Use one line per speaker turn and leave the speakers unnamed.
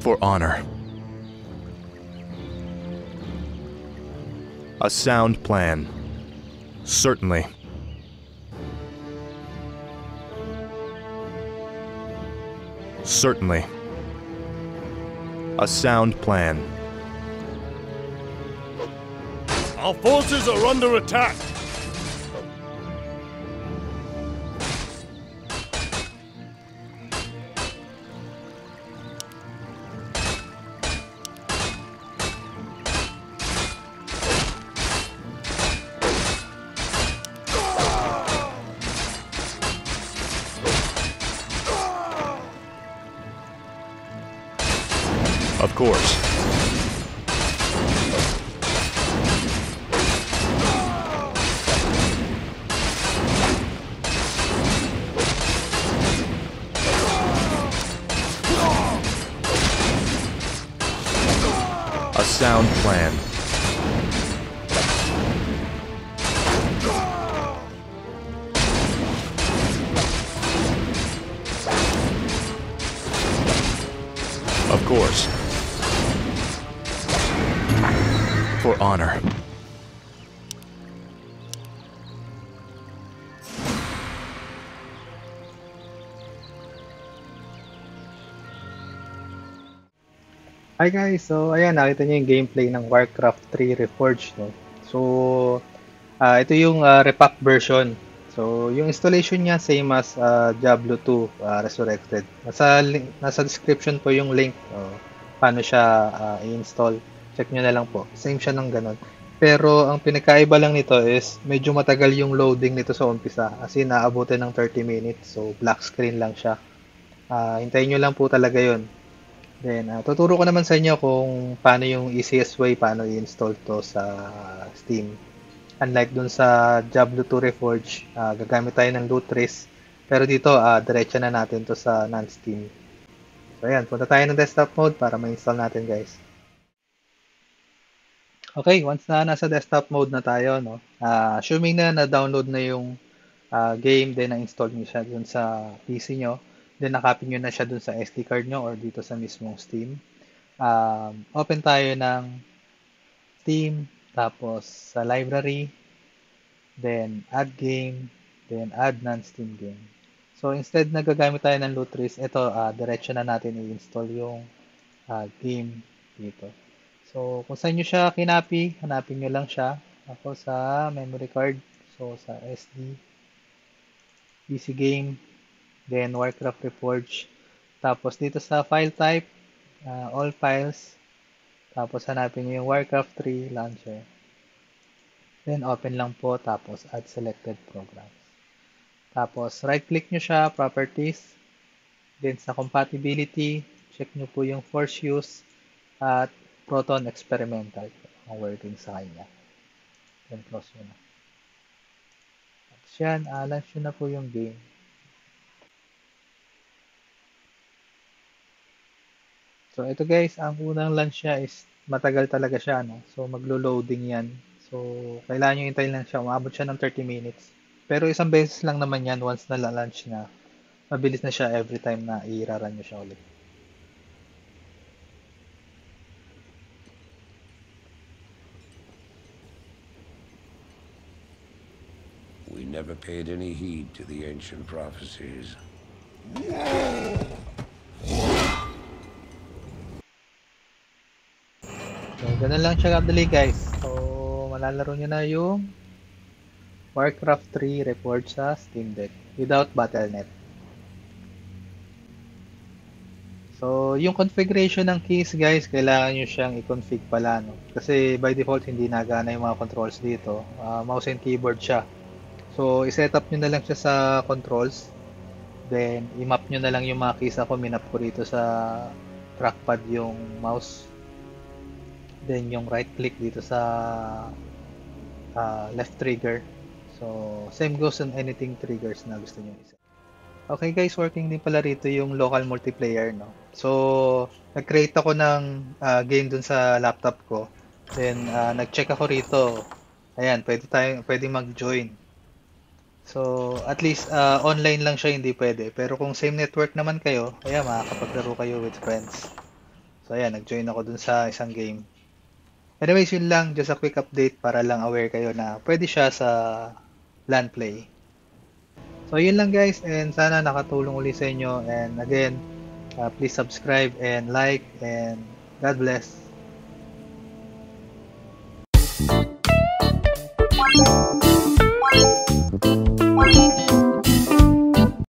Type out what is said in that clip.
For honor. A sound plan. Certainly. Certainly. A sound plan.
Our forces are under attack.
Of course. A sound plan. Of course. For honor.
Hi guys, so ayan nakita niyo yung gameplay ng Warcraft 3 Reforged no. So ah ito yung ah, repack version. So yung installation niya same as ah, Diablo 2 ah, Resurrected. Nasa link, nasa description po yung link oh, paano siya ah, i-install. Check niyo na lang po. Same siya ng ganun. Pero ang pinakaiba lang nito is medyo matagal yung loading nito sa umpisa. As in, naabutin ng 30 minutes. So, black screen lang siya. Ah, hintayin nyo lang po talaga yon Then, ah, tuturo ko naman sa inyo kung paano yung easiest way paano i-install to sa Steam. Unlike dun sa Diablo 2 Reforge, ah, gagamit tayo ng loot trace. Pero dito, ah, diretso na natin to sa non-Steam. So, ayan. Punta tayo ng desktop mode para ma-install natin, guys. Okay, once na nasa desktop mode na tayo, no, ah, assuming na na-download na yung ah, game, then na-install nyo siya dun sa PC nyo, then nakopy nyo na siya dun sa SD card nyo or dito sa mismong Steam. Um, open tayo ng Steam, tapos sa library, then add game, then add non-Steam game. So instead na gagamit tayo ng trace, ito ah, diretso na natin i-install yung ah, game dito. So kung saan nyo siya kinapi, hanapin nyo lang siya. Ako sa memory card, so sa SD, PC game, then Warcraft Reforged. Tapos dito sa file type, ah, all files. Tapos hanapin nyo yung Warcraft 3 launcher. Then open lang po, tapos add selected programs. Tapos right click nyo siya, properties. Then sa compatibility, check nyo po yung force use at Proton experimental ang working sa kanya. Then close nyo na. At yan, ah, launch na po yung game. So, ito guys, ang unang launch niya is matagal talaga siya, no? So, maglo-loading yan. So, kailangan nyo hintayin lang siya. Umabot siya ng 30 minutes. Pero isang beses lang naman yan once na launch na. Mabilis na siya every time na i-run nyo siya ulit.
Never paid any heed to the ancient prophecies.
So, ganun lang siya kadali guys. So, malalaro nyo na yung Warcraft 3 report sa Steam Deck without Battle.net. So, yung configuration ng keys guys, kailangan nyo siyang i-config pala. No? Kasi by default, hindi nagana yung mga controls dito. Ah, mouse and keyboard siya. So, iset up nyo na lang siya sa controls. Then, i-map nyo na lang yung mga keys ako. Minap ko rito sa trackpad yung mouse. Then, yung right click dito sa uh, left trigger. So, same goes on anything triggers na gusto nyo isa. Okay guys, working din pala rito yung local multiplayer, no? So, nag-create ako ng uh, game dun sa laptop ko. Then, uh, nag-check ako rito. Ayan, pwede tayo, pwede mag-join. So, at least uh, online lang siya, hindi pwede. Pero kung same network naman kayo, ayan, makakapaglaro kayo with friends. So, ayan, nag-join ako dun sa isang game. Anyways, yun lang, just a quick update para lang aware kayo na pwede siya sa LAN play. So, yun lang guys and sana nakatulong uli sa inyo and again, uh, please subscribe and like and God bless. Música